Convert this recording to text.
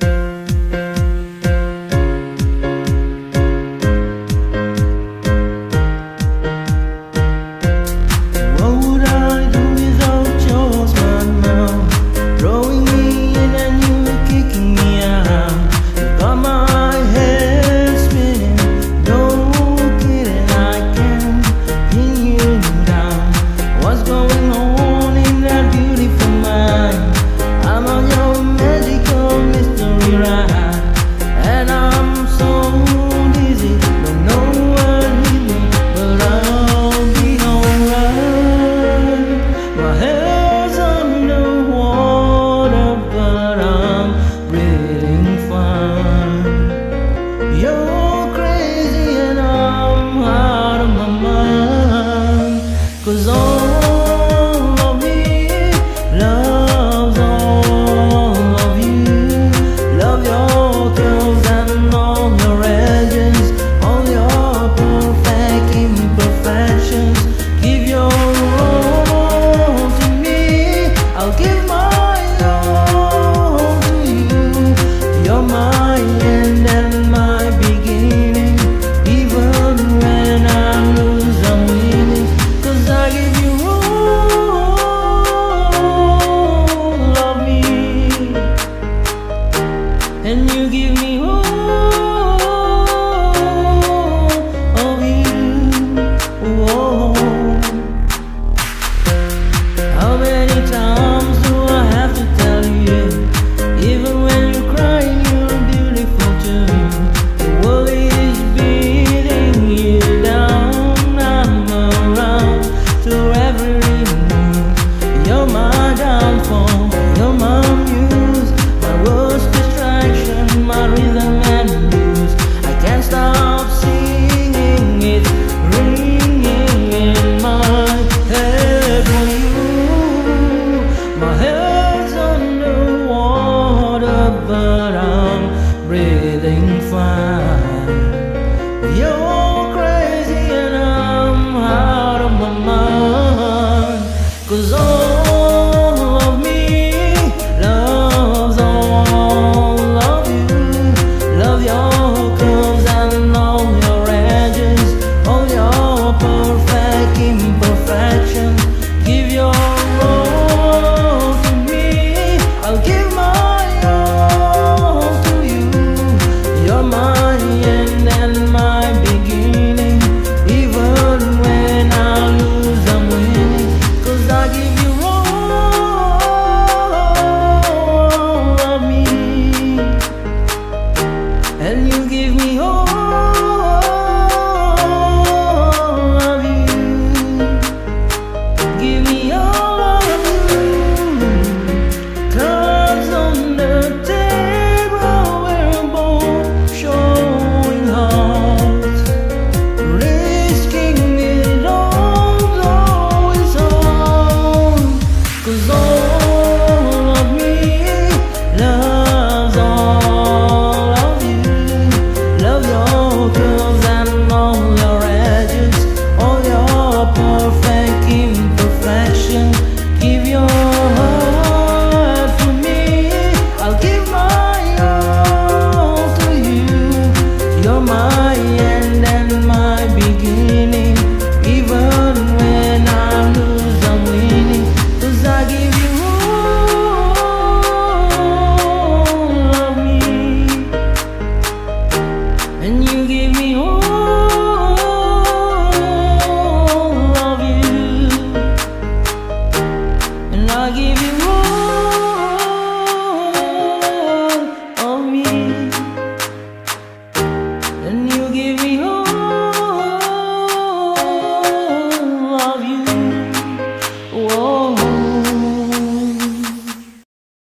downfall. You're and my you give me hope.